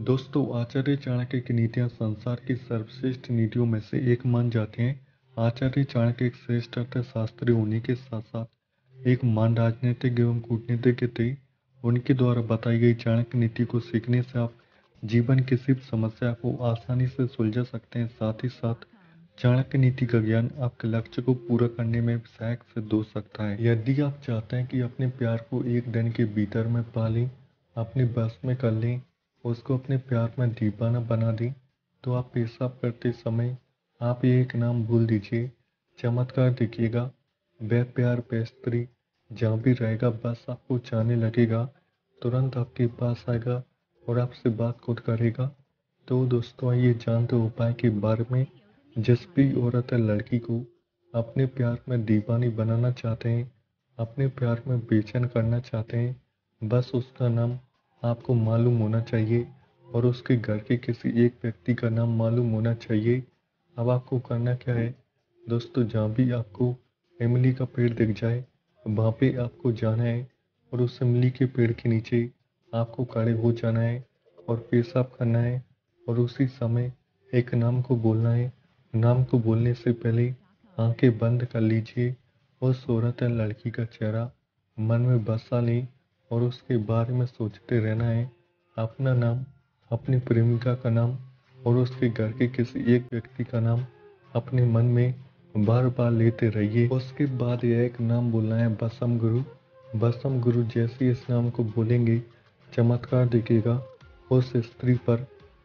दोस्तों, आचार्य चाणक्य की नीतियाँ संसार की सर्वश्रेष्ठ नीतियों में से एक मान जाती हैं। आचार्य चाणक्य एक श्रेष्ठ अर्थशास्त्री होने के साथ साथ एक मान राजनीतिक एवं कूटनीतिज्ञ थे। उनके द्वारा बताई गई चाणक्य नीति को सीखने से आप जीवन किसी भी समस्या को आसानी से सुलझा सकते हैं। साथ ही साथ, चाणक्य नीति का ज्ञान आपके लक्ष्य को पूरा करने में सहायक सिद्ध हो सकता है। यदि आप चाहते हैं कि अपने प्यार को एक दिन के भीतर में पालें, अपने बस में कर लें उसको अपने प्यार में दीवाना बना दें। तो आप पेशाब करते समय आप ये एक नाम भूल दीजिए। चमत्कार देखिएगा। वह प्यार बेस्तरी जहाँ भी रहेगा, बस आपको चाहने लगेगा। तुरंत आपके पास आएगा और आपसे बात खुद करेगा। तो दोस्तों, ये जानते उपाय के बारे में। जिस भी औरत या लड़की को अपने प्यार में दीवानी बनाना चाहते हैं, अपने प्यार में बेचैन करना चाहते हैं, बस उसका नाम आपको मालूम होना चाहिए और उसके घर के किसी एक व्यक्ति का नाम मालूम होना चाहिए। अब आपको करना क्या है? दोस्तों, जहाँ भी आपको इमली का पेड़ दिख जाए, वहाँ पे आपको जाना है और उस इमली के पेड़ के नीचे आपको खड़े हो जाना है और पेशाब करना है और उसी समय एक नाम को बोलना है। नाम को बोलने से पहले आँखें बंद कर लीजिए और औरत या लड़की का चेहरा मन में बसा लें और उसके बारे में सोचते रहना है। अपना नाम, अपनी प्रेमिका का नाम और उसके घर के किसी एक व्यक्ति का नाम अपने मन में बार बार लेते रहिए। उसके बाद यह एक नाम बोलना है बसम गुरु। बसम गुरु जैसे इस नाम को बोलेंगे, चमत्कार दिखेगा। उस स्त्री पर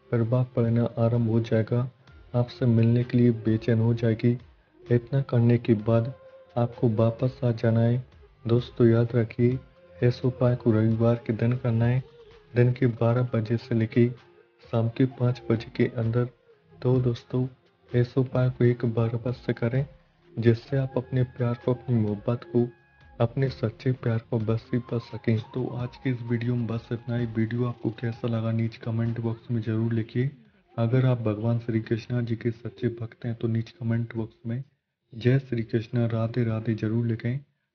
प्रभाव पड़ना आरंभ हो जाएगा। आपसे मिलने के लिए बेचैन हो जाएगी। इतना करने के बाद आपको वापस आ जाना है। दोस्तों, याद रखिए इस उपाय को रविवार के दिन करना है दिन के 12 बजे से लेके शाम के पाँच बजे के अंदर तो दोस्तों इस उपाय को एक बार बस से करें, जिससे आप अपने प्यार को, अपनी मोहब्बत को, अपने सच्चे प्यार को बस ही पा सकें। तो आज की इस वीडियो में बस इतना ही। वीडियो आपको कैसा लगा नीचे कमेंट बॉक्स में ज़रूर लिखिए। अगर आप भगवान श्री कृष्णा जी के सच्चे भक्त हैं तो नीचे कमेंट बॉक्स में जय श्री कृष्णा। राधे राधे ज़रूर लिखें।